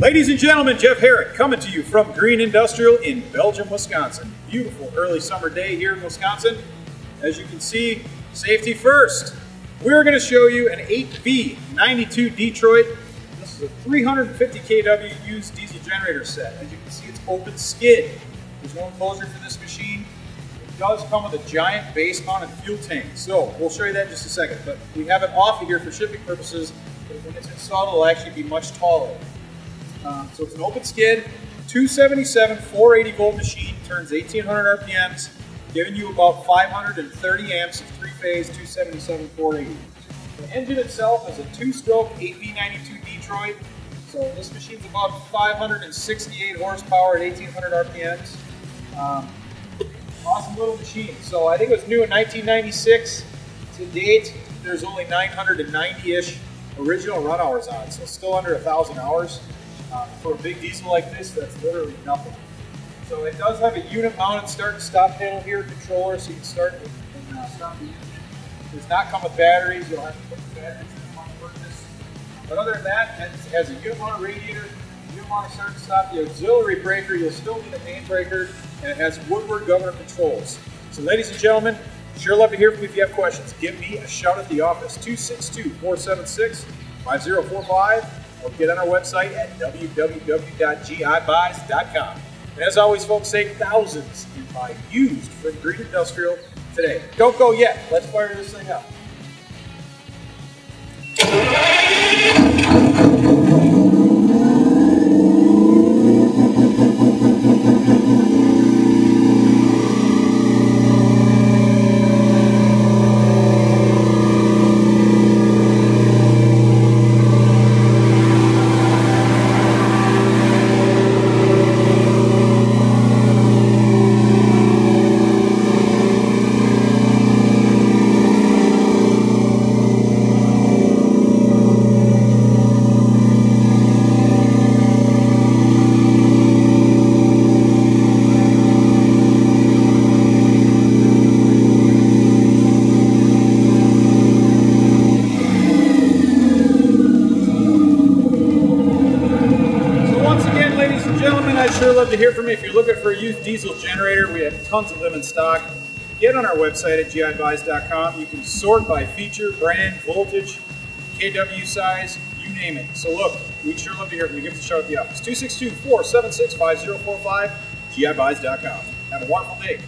Ladies and gentlemen, Jeff Herrick coming to you from Green Industrial in Belgium, Wisconsin. Beautiful early summer day here in Wisconsin. As you can see, safety first. We're going to show you an 8V92 Detroit. This is a 350 kW used diesel generator set. As you can see, it's open skid. There's no enclosure for this machine. It does come with a giant base mounted fuel tank. So we'll show you that in just a second. But we have it off of here for shipping purposes. But when it's installed, it'll actually be much taller. Um, so it's an open skid, 277, 480 volt machine, turns 1800 RPMs, giving you about 530 amps of three-phase 277, 480. The engine itself is a two-stroke 8V92 Detroit. So this machine's about 568 horsepower at 1800 RPMs. Um, awesome little machine. So I think it was new in 1996. To date, there's only 990-ish original run hours on it, so still under a thousand hours. Uh, for a big diesel like this, that's literally nothing. So it does have a unit mounted start and stop panel here, controller, so you can start and uh, stop the engine. It does not come with batteries, you'll have to put the batteries in one purchase. But other than that, it has a unit mounted radiator, unit mounted start and stop, the auxiliary breaker, you'll still need a main breaker, and it has Woodward governor controls. So ladies and gentlemen, sure love to hear from you if you have questions. Give me a shout at the office, 262-476-5045 or get on our website at www.gibuys.com. And as always, folks, save thousands in buy used from Green Industrial today. Don't go yet. Let's fire this thing up. Love to hear from you. If you're looking for a used diesel generator, we have tons of them in stock. Get on our website at gibuys.com. You can sort by feature, brand, voltage, KW size, you name it. So look, we'd sure love to hear from you. Give us a shout at the office. 262-476-5045, gibuys.com. Have a wonderful day.